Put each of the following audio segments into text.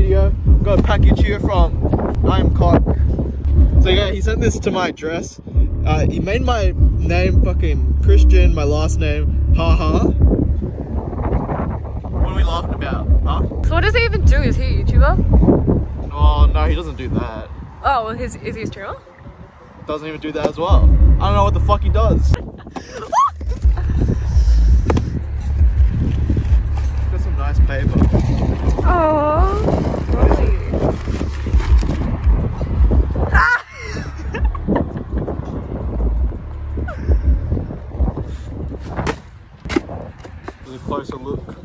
video. Got a package here from Iamcock. So yeah, he sent this to my address. Uh, he made my name fucking Christian, my last name, haha. -ha. What are we laughing about, huh? So what does he even do? Is he a YouTuber? Oh no, he doesn't do that. Oh, well, his, is he a streamer? Doesn't even do that as well. I don't know what the fuck he does. a closer look.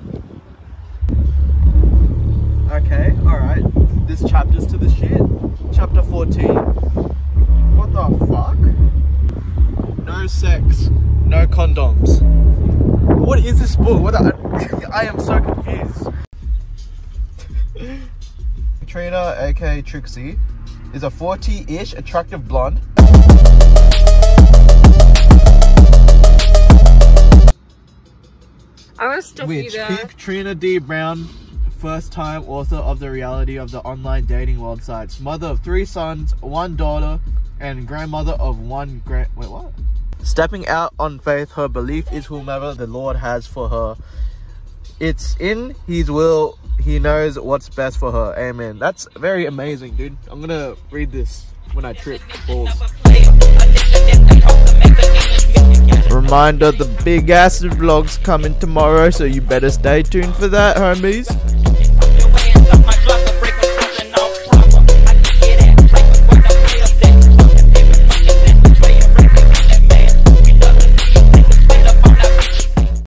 Okay, alright. This chapter's to the shit. Chapter 14. What the fuck? No sex, no condoms. What is this book? What the, I am so confused. Trina, aka Trixie, is a 40-ish attractive blonde. I'm gonna you Which there. keep Trina D. Brown, first time author of the reality of the online dating world sites, mother of three sons, one daughter, and grandmother of one grand. Wait, what? Stepping out on faith, her belief is whomever the Lord has for her. It's in His will. He knows what's best for her. Amen. That's very amazing, dude. I'm gonna read this when I trip balls. Reminder: the big acid vlogs coming tomorrow, so you better stay tuned for that, homies.